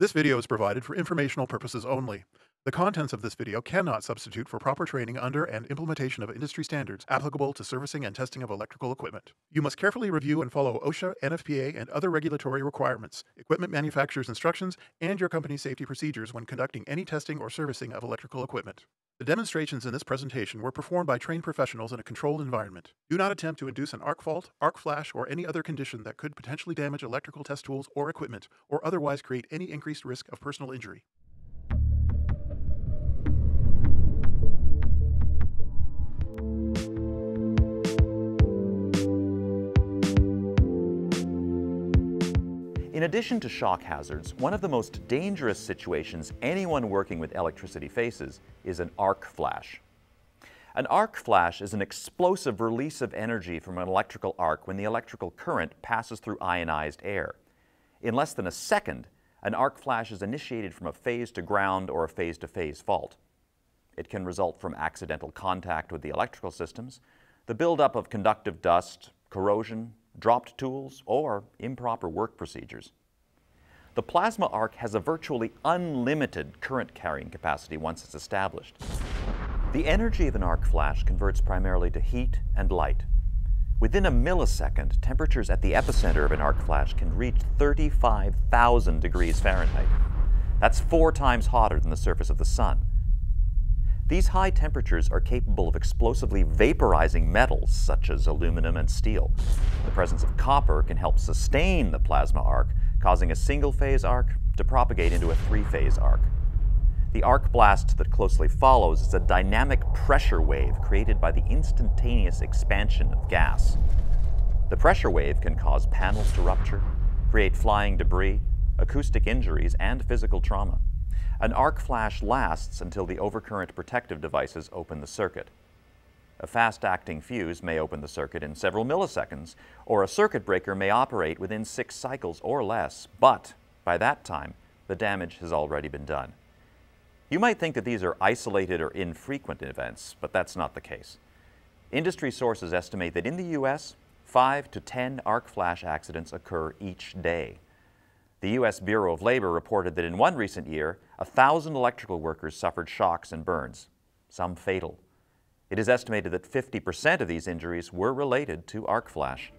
This video is provided for informational purposes only. The contents of this video cannot substitute for proper training under and implementation of industry standards applicable to servicing and testing of electrical equipment. You must carefully review and follow OSHA, NFPA, and other regulatory requirements, equipment manufacturer's instructions, and your company's safety procedures when conducting any testing or servicing of electrical equipment. The demonstrations in this presentation were performed by trained professionals in a controlled environment. Do not attempt to induce an arc fault, arc flash, or any other condition that could potentially damage electrical test tools or equipment, or otherwise create any increased risk of personal injury. In addition to shock hazards, one of the most dangerous situations anyone working with electricity faces is an arc flash. An arc flash is an explosive release of energy from an electrical arc when the electrical current passes through ionized air. In less than a second, an arc flash is initiated from a phase to ground or a phase to phase fault. It can result from accidental contact with the electrical systems, the buildup of conductive dust, corrosion, dropped tools, or improper work procedures. The plasma arc has a virtually unlimited current carrying capacity once it's established. The energy of an arc flash converts primarily to heat and light. Within a millisecond, temperatures at the epicenter of an arc flash can reach 35,000 degrees Fahrenheit. That's four times hotter than the surface of the sun. These high temperatures are capable of explosively vaporizing metals such as aluminum and steel. The presence of copper can help sustain the plasma arc, causing a single-phase arc to propagate into a three-phase arc. The arc blast that closely follows is a dynamic pressure wave created by the instantaneous expansion of gas. The pressure wave can cause panels to rupture, create flying debris, acoustic injuries, and physical trauma. An arc flash lasts until the overcurrent protective devices open the circuit. A fast-acting fuse may open the circuit in several milliseconds, or a circuit breaker may operate within six cycles or less, but by that time, the damage has already been done. You might think that these are isolated or infrequent events, but that's not the case. Industry sources estimate that in the U.S., 5 to 10 arc flash accidents occur each day. The U.S. Bureau of Labor reported that in one recent year, a thousand electrical workers suffered shocks and burns, some fatal. It is estimated that 50% of these injuries were related to arc flash.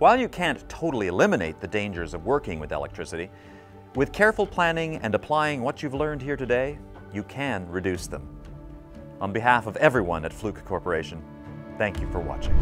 While you can't totally eliminate the dangers of working with electricity, with careful planning and applying what you've learned here today, you can reduce them. On behalf of everyone at Fluke Corporation, thank you for watching.